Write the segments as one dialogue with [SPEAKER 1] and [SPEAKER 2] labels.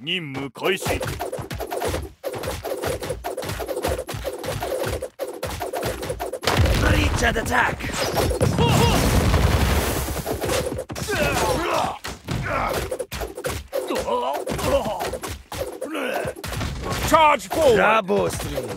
[SPEAKER 1] 任務開始。
[SPEAKER 2] ブリャ
[SPEAKER 1] ーで
[SPEAKER 2] タッ
[SPEAKER 1] クチャージフォーダストリー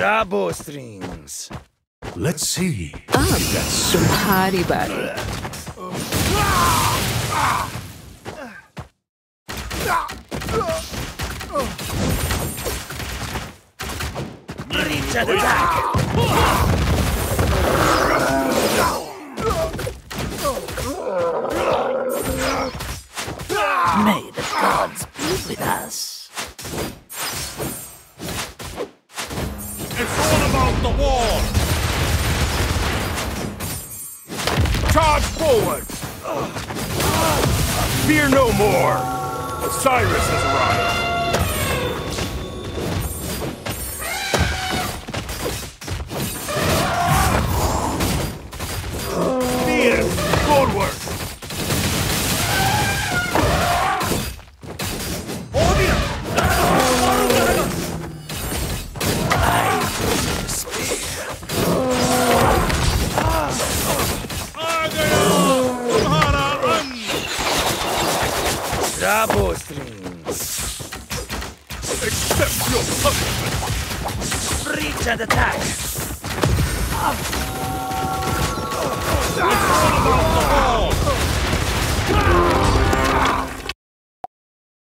[SPEAKER 2] Rabo strings.
[SPEAKER 3] Let's see.
[SPEAKER 4] Um, so
[SPEAKER 2] party buddy. Reach attack. May the gods be with us.
[SPEAKER 1] All about the war! Charge forward! Fear no more! Cyrus has arrived!
[SPEAKER 2] Rabo strings!
[SPEAKER 1] Accept your punishment!
[SPEAKER 2] Reach and attack!
[SPEAKER 1] About the war!